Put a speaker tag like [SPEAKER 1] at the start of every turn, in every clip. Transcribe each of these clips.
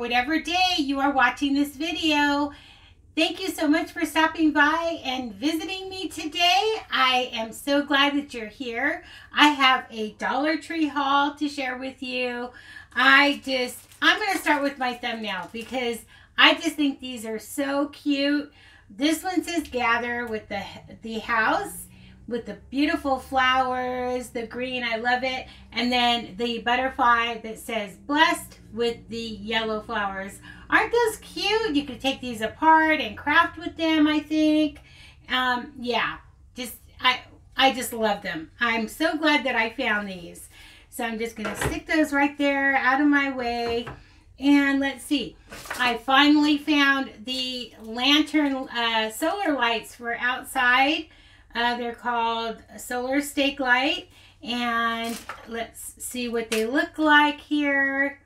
[SPEAKER 1] whatever day you are watching this video. Thank you so much for stopping by and visiting me today. I am so glad that you're here. I have a Dollar Tree haul to share with you. I just, I'm going to start with my thumbnail because I just think these are so cute. This one says gather with the, the house with the beautiful flowers, the green, I love it. And then the butterfly that says blessed with the yellow flowers. Aren't those cute? You could take these apart and craft with them, I think. Um, yeah, just, I, I just love them. I'm so glad that I found these. So I'm just to stick those right there out of my way. And let's see, I finally found the lantern uh, solar lights for outside. Uh, they're called Solar Stake Light. And let's see what they look like here.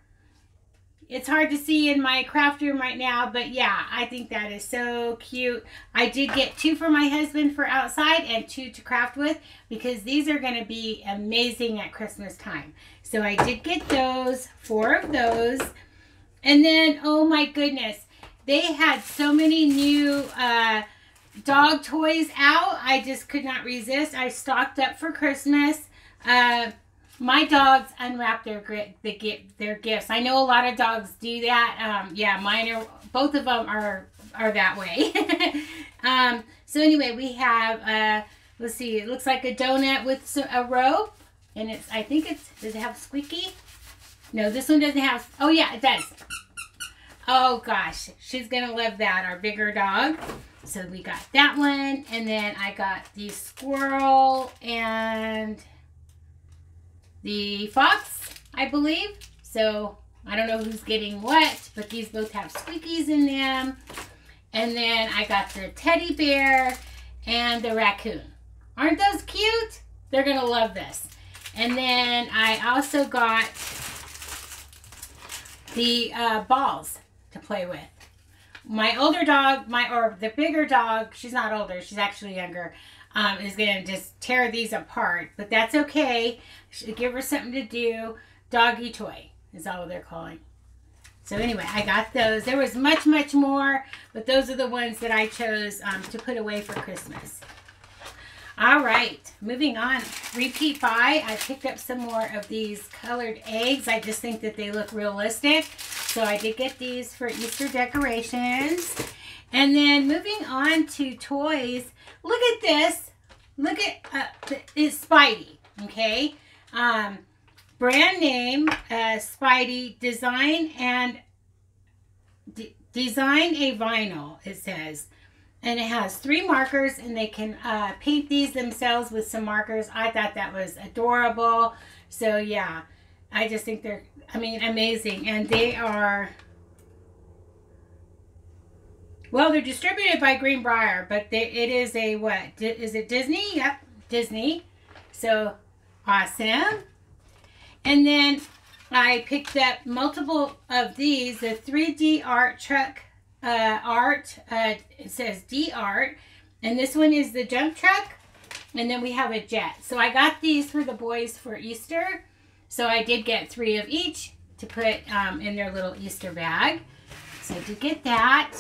[SPEAKER 1] It's hard to see in my craft room right now, but yeah, I think that is so cute. I did get two for my husband for outside and two to craft with because these are going to be amazing at Christmas time. So I did get those, four of those. And then, oh my goodness, they had so many new uh, dog toys out. I just could not resist. I stocked up for Christmas. Uh, my dogs unwrap their the, get their gifts. I know a lot of dogs do that. Um, yeah, mine are both of them are are that way. um, so anyway, we have uh, let's see. It looks like a donut with a rope, and it's I think it's does it have squeaky? No, this one doesn't have. Oh yeah, it does. Oh gosh, she's gonna love that. Our bigger dog. So we got that one, and then I got the squirrel and the fox, I believe. So I don't know who's getting what, but these both have squeakies in them. And then I got the teddy bear and the raccoon. Aren't those cute? They're to love this. And then I also got the uh, balls to play with my older dog, my or the bigger dog, she's not older, she's actually younger, um, is gonna just tear these apart. But that's okay. Should give her something to do. Doggy toy is all they're calling. So anyway, I got those. There was much, much more, but those are the ones that I chose um, to put away for Christmas. All right, moving on. Repeat buy. I picked up some more of these colored eggs. I just think that they look realistic. So I did get these for Easter decorations. And then moving on to toys. Look at this. Look at, uh, it's Spidey, okay? Um, brand name, uh, Spidey, design and, design a vinyl, it says. And it has three markers and they can uh, paint these themselves with some markers. I thought that was adorable. So yeah, I just think they're, I mean, amazing. And they are, well, they're distributed by Greenbrier, but they, it is a what? Is it Disney? Yep, Disney. So awesome. And then I picked up multiple of these, the 3D art truck uh, art. Uh, it says D art. And this one is the jump truck. And then we have a jet. So I got these for the boys for Easter. So I did get three of each to put um, in their little Easter bag. So I did get that.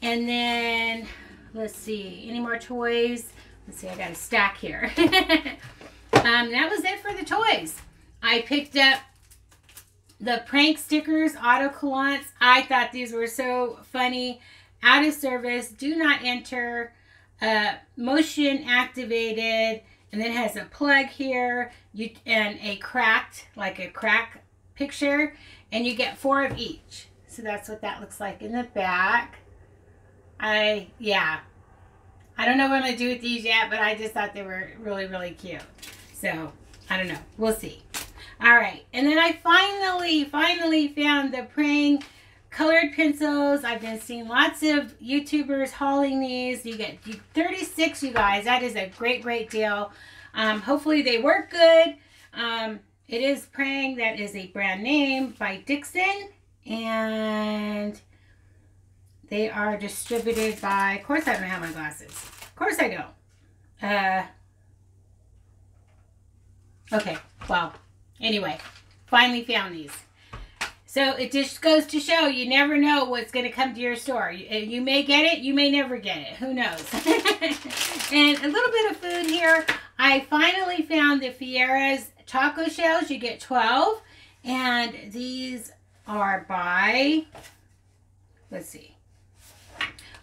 [SPEAKER 1] And then, let's see, any more toys? Let's see, I got a stack here. um, that was it for the toys. I picked up the prank stickers, autocollants. I thought these were so funny. Out of service, do not enter, uh, motion activated, and then has a plug here you and a cracked, like a crack picture, and you get four of each. So that's what that looks like in the back. I, yeah. I don't know what I'm to do with these yet, but I just thought they were really, really cute. So, I don't know. We'll see. All right. And then I finally, finally found the Prang colored pencils. I've been seeing lots of YouTubers hauling these. You get 36, you guys. That is a great, great deal. Um, hopefully they work good. Um, it is Prang. That is a brand name by Dixon. And they are distributed by, of course I don't have my glasses. Of course I don't. Uh, okay, well, Anyway, finally found these. So it just goes to show you never know what's going to come to your store. You, you may get it, you may never get it. Who knows? and a little bit of food here. I finally found the Fieras taco shells. You get 12. And these are by, let's see.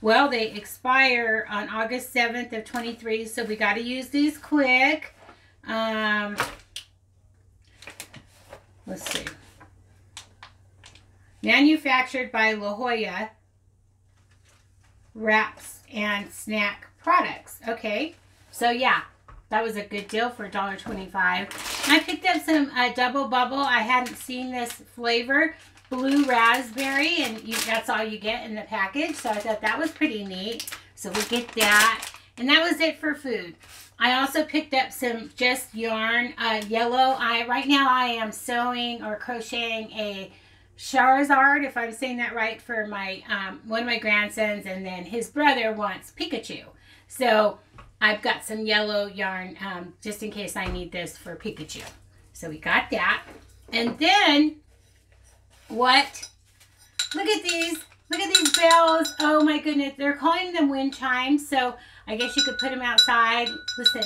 [SPEAKER 1] Well, they expire on August 7th of 23, so we got to use these quick. Um, let's see. Manufactured by La Jolla Wraps and Snack Products. Okay, so yeah, that was a good deal for $1.25. I picked up some uh, Double Bubble. I hadn't seen this flavor, blue raspberry, and you, that's all you get in the package. So I thought that was pretty neat. So we get that. And that was it for food. I also picked up some just yarn, uh, yellow. I Right now I am sewing or crocheting a Charizard, if I'm saying that right, for my um, one of my grandsons, and then his brother wants Pikachu. So I've got some yellow yarn um, just in case I need this for Pikachu. So we got that. And then, what? Look at these. Look at these bells. Oh my goodness. They're calling them wind chimes. So I guess you could put them outside. Listen,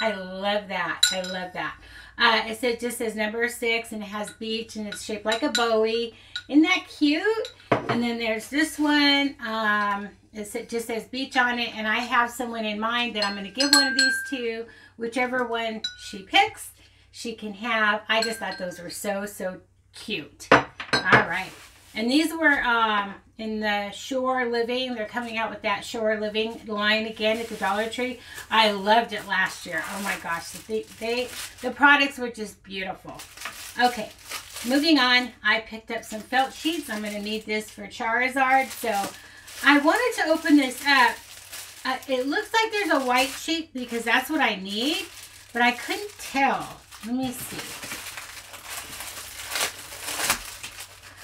[SPEAKER 1] I love that. I love that. Uh, it says, just says number six and it has beach and it's shaped like a buoy. Isn't that cute? And then there's this one. Um, it just says beach on it. And I have someone in mind that I'm going to give one of these to. Whichever one she picks, she can have. I just thought those were so, so cute. All right. And these were um, in the Shore Living. They're coming out with that Shore Living line again at the Dollar Tree. I loved it last year. Oh my gosh. They, they, the products were just beautiful. Okay. Moving on, I picked up some felt sheets. I'm going to need this for Charizard. So I wanted to open this up. Uh, it looks like there's a white sheet because that's what I need. But I couldn't tell. Let me see.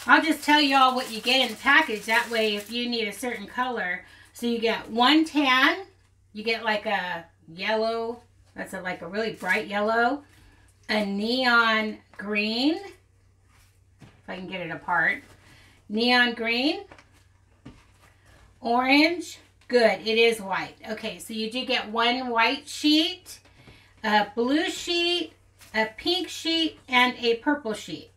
[SPEAKER 1] I'll just tell y'all what you get in the package. That way, if you need a certain color. So you get one tan. You get like a yellow. That's a, like a really bright yellow. A neon green. If I can get it apart. Neon green. Orange. Good. It is white. Okay, so you do get one white sheet. A blue sheet. A pink sheet. And a purple sheet.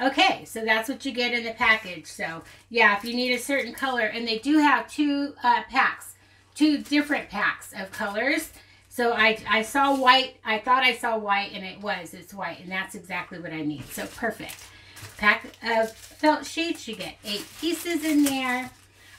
[SPEAKER 1] Okay, so that's what you get in the package. So, yeah, if you need a certain color, and they do have two uh, packs, two different packs of colors. So I, I saw white, I thought I saw white, and it was, it's white, and that's exactly what I need. So perfect. Pack of felt sheets, you get eight pieces in there.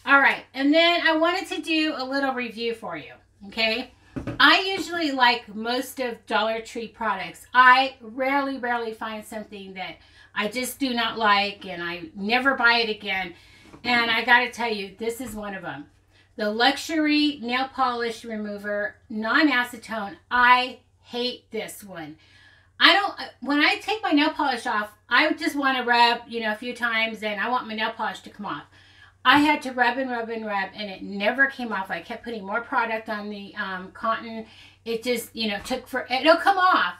[SPEAKER 1] All right, and then I wanted to do a little review for you, okay? I usually like most of Dollar Tree products. I rarely, rarely find something that I just do not like and I never buy it again. And I got to tell you, this is one of them. The Luxury Nail Polish Remover Non-Acetone. I hate this one. I don't, when I take my nail polish off, I just want to rub, you know, a few times and I want my nail polish to come off. I had to rub and rub and rub and it never came off. I kept putting more product on the um, cotton. It just, you know, took for, it'll come off,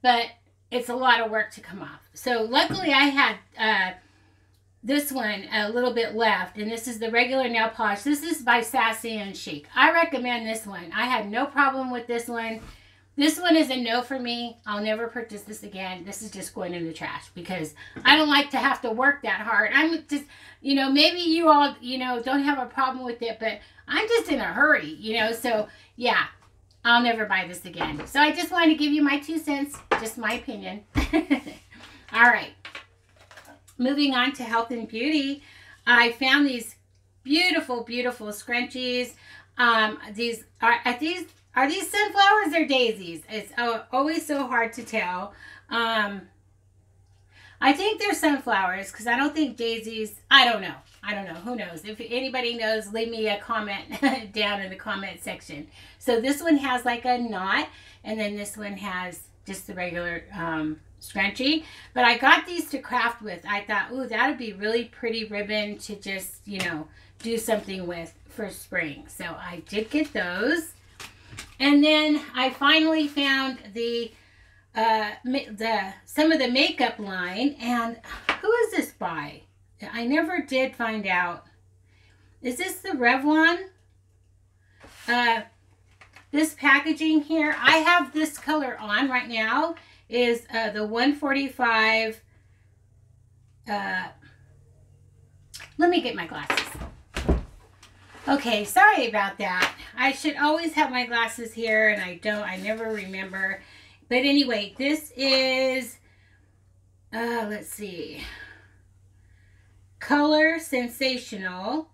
[SPEAKER 1] but it's a lot of work to come off. So luckily I had uh, this one a little bit left. And this is the regular nail polish. This is by Sassy and Chic. I recommend this one. I had no problem with this one. This one is a no for me. I'll never purchase this again. This is just going in the trash because I don't like to have to work that hard. I'm just, you know, maybe you all, you know, don't have a problem with it, but I'm just in a hurry, you know. So, yeah, I'll never buy this again. So I just wanted to give you my two cents, just my opinion. All right. Moving on to health and beauty. I found these beautiful, beautiful scrunchies. Um, these are, these are these sunflowers or daisies? It's uh, always so hard to tell. Um, I think they're sunflowers because I don't think daisies. I don't know. I don't know. Who knows? If anybody knows, leave me a comment down in the comment section. So this one has like a knot, and then this one has just the regular um, scrunchie. But I got these to craft with. I thought, ooh, that would be really pretty ribbon to just, you know, do something with for spring. So I did get those. And then I finally found the uh, the some of the makeup line, and Who is this by? I never did find out. Is this the Revlon? Uh, this packaging here, I have this color on right now, is uh, the 145. Uh, let me get my glasses. Okay, sorry about that. I should always have my glasses here, and I don't. I never remember. But anyway, this is, uh, let's see, Color Sensational.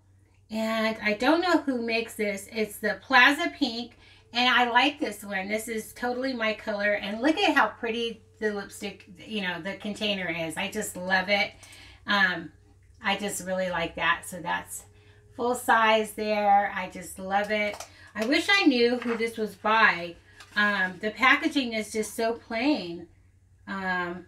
[SPEAKER 1] And I don't know who makes this. It's the Plaza Pink. And I like this one. This is totally my color. And look at how pretty the lipstick, you know, the container is. I just love it. Um, I just really like that. So that's full size there. I just love it. I wish I knew who this was by. Um, the packaging is just so plain. Um,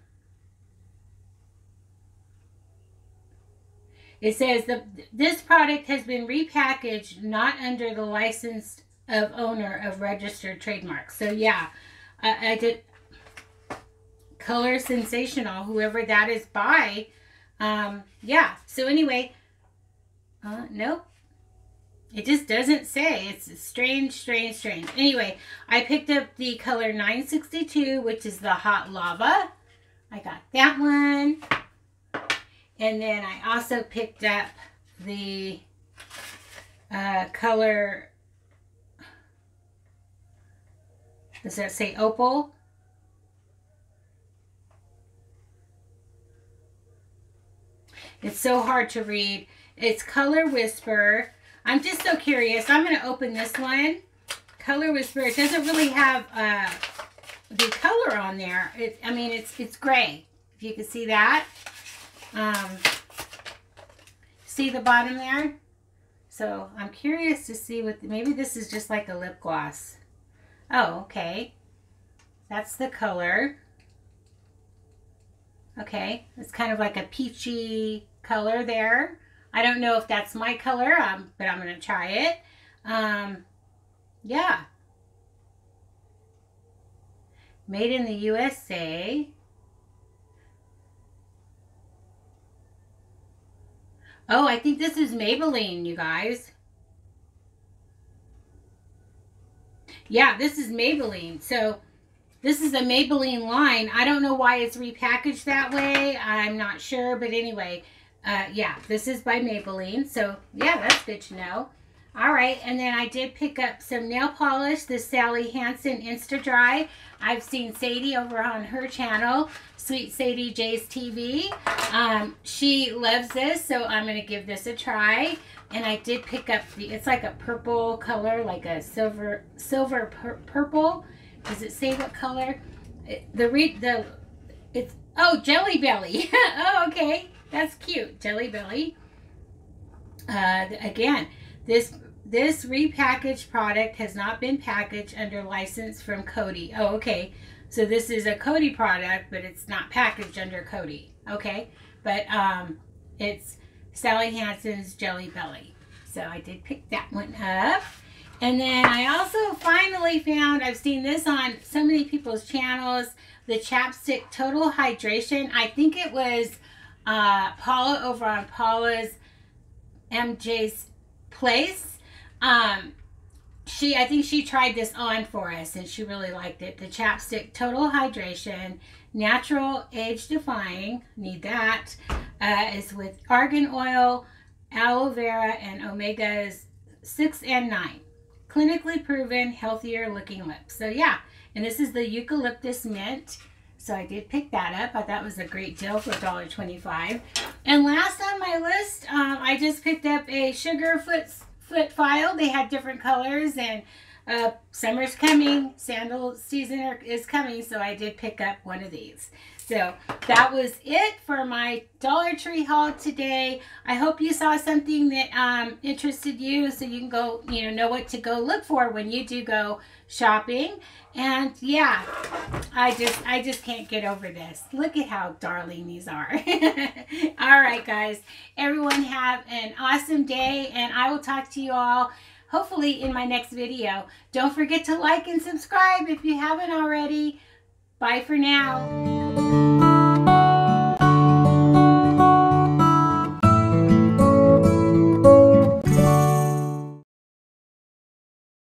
[SPEAKER 1] it says the this product has been repackaged not under the license of owner of registered trademarks. So yeah, I, I did color sensational, whoever that is by. Um, yeah. So anyway, uh, nope. It just doesn't say. It's strange, strange, strange. Anyway, I picked up the color 962, which is the Hot Lava. I got that one. And then I also picked up the uh, color, does that say Opal? It's so hard to read. It's Color Whisper. I'm just so curious. I'm going to open this one. Color Whisper. It doesn't really have uh, the color on there. It, I mean, it's it's gray. If you can see that. Um, see the bottom there? So I'm curious to see what, maybe this is just like a lip gloss. Oh, okay. That's the color. Okay, it's kind of like a peachy color there. I don't know if that's my color, um, but I'm going to try it. Um, yeah. Made in the USA. Oh, I think this is Maybelline, you guys. Yeah, this is Maybelline. So this is a Maybelline line. I don't know why it's repackaged that way. I'm not sure. But anyway, uh, yeah, this is by Maybelline. So, yeah, that's good to know. All right, and then I did pick up some nail polish, the Sally Hansen Insta Dry. I've seen Sadie over on her channel, Sweet Sadie J's TV. Um, she loves this, so I'm going to give this a try. And I did pick up the, it's like a purple color, like a silver, silver pur purple. Does it say what color? The, re the, it's, oh, Jelly Belly. oh, okay. That's cute. Jelly Belly. Uh, again, this this repackaged product has not been packaged under license from Coty. Oh, okay. So this is a Coty product, but it's not packaged under Coty. Okay. But um, it's Sally Hansen's Jelly Belly. So I did pick that one up. And then I also finally found, I've seen this on so many people's channels, the Chapstick Total Hydration. I think it was uh, Paula over on Paula's MJ's Place. Um, she, I think she tried this on for us and she really liked it. The Chapstick Total Hydration, Natural Age Defying, need that, uh, is with argan oil, aloe vera, and omegas 6 and 9. Clinically proven, healthier looking lips. So yeah, and this is the Eucalyptus Mint. So I did pick that up. I thought it was a great deal for $1.25. And last on my list, um, I just picked up a sugar foot, foot file. They had different colors and uh, summer's coming. Sandal season is coming. So I did pick up one of these. So that was it for my Dollar Tree haul today. I hope you saw something that um, interested you so you can go, you know, know what to go look for when you do go shopping. And yeah, I just I just can't get over this. Look at how darling these are. all right, guys. Everyone have an awesome day and I will talk to you all hopefully in my next video. Don't forget to like and subscribe if you haven't already. Bye for now.